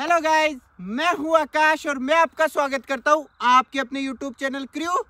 Hello guys मैं हूँ आकाश और मैं आपका स्वागत करता हूँ आपके अपने यूट्यूब चैनल क्रू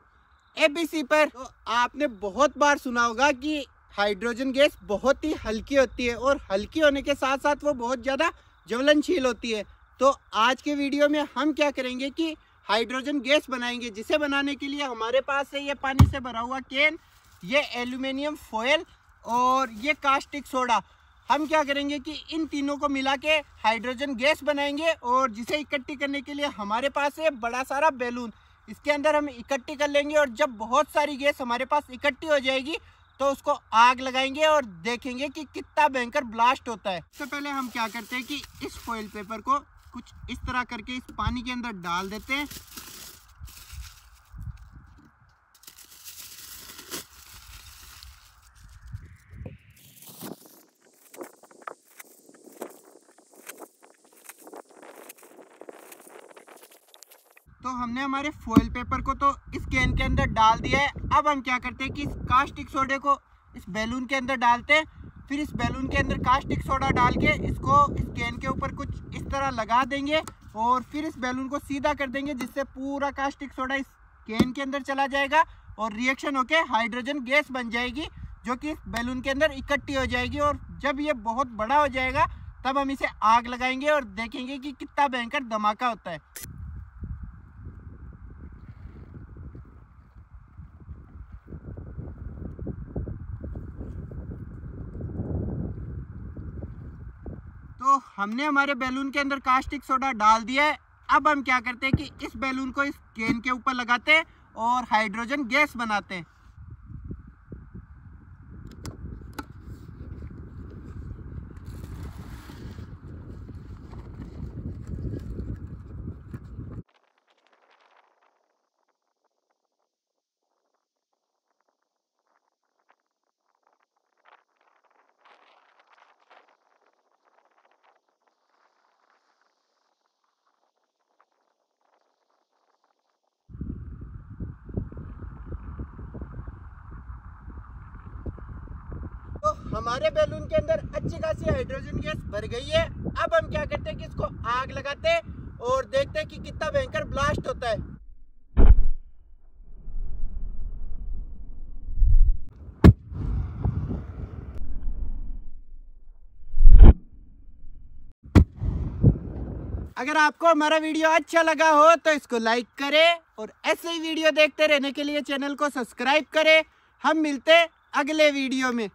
एबीसी पर। तो आपने बहुत बार सुना होगा कि हाइड्रोजन गैस बहुत ही हल्की होती है और हल्की होने के साथ साथ वो बहुत ज़्यादा ज्वलनशील होती है। तो आज के वीडियो में हम क्या करेंगे कि हाइड्रोजन गैस बनाएँगे, जिसे बनाने के लिए हमारे पास है ये पानी से भरा हुआ कैन ये एल्यूमिनियम फॉयल और ये कास्टिक सोडा हम क्या करेंगे कि इन तीनों को मिला के हाइड्रोजन गैस बनाएँगे और जिसे इकट्ठी करने के लिए हमारे पास है बड़ा सारा बैलून। इसके अंदर हम इकट्ठी कर लेंगे और जब बहुत सारी गैस हमारे पास इकट्ठी हो जाएगी तो उसको आग लगाएँगे और देखेंगे कि कितना भयंकर ब्लास्ट होता है। सबसे पहले हम क्या करते हैं कि इस फॉइल पेपर को कुछ इस तरह करके इस पानी के अंदर डाल देते हैं। तो हमने हमारे फॉइल पेपर को तो इस कैन के अंदर डाल दिया है। अब हम क्या करते हैं कि इस कास्टिक सोडे को इस बैलून के अंदर डालते हैं। फिर इस बैलून के अंदर कास्टिक सोडा डाल के इसको इस कैन के ऊपर कुछ इस तरह लगा देंगे और फिर इस बैलून को सीधा कर देंगे, जिससे पूरा कास्टिक सोडा इस कैन के अंदर चला जाएगा और रिएक्शन होके हाइड्रोजन गैस बन जाएगी, जो कि इस बैलून के अंदर इकट्ठी हो जाएगी और जब ये बहुत बड़ा हो जाएगा, तब हम इसे आग लगाएँगे और देखेंगे कि कितना भयंकर धमाका होता है तो हमने हमारे बैलून के अंदर कास्टिक सोडा डाल दिया है। अब हम क्या करते हैं कि इस बैलून को इस केन के ऊपर लगाते हैं और हाइड्रोजन गैस बनाते हैं तो हमारे बैलून के अंदर अच्छी खासी हाइड्रोजन गैस भर गई है। अब हम क्या करते हैं कि इसको आग लगाते हैं और देखते हैं कि कितना भयंकर ब्लास्ट होता है। अगर आपको हमारा वीडियो अच्छा लगा हो तो इसको लाइक करें और ऐसे ही वीडियो देखते रहने के लिए चैनल को सब्सक्राइब करें। हम मिलते अगले वीडियो में।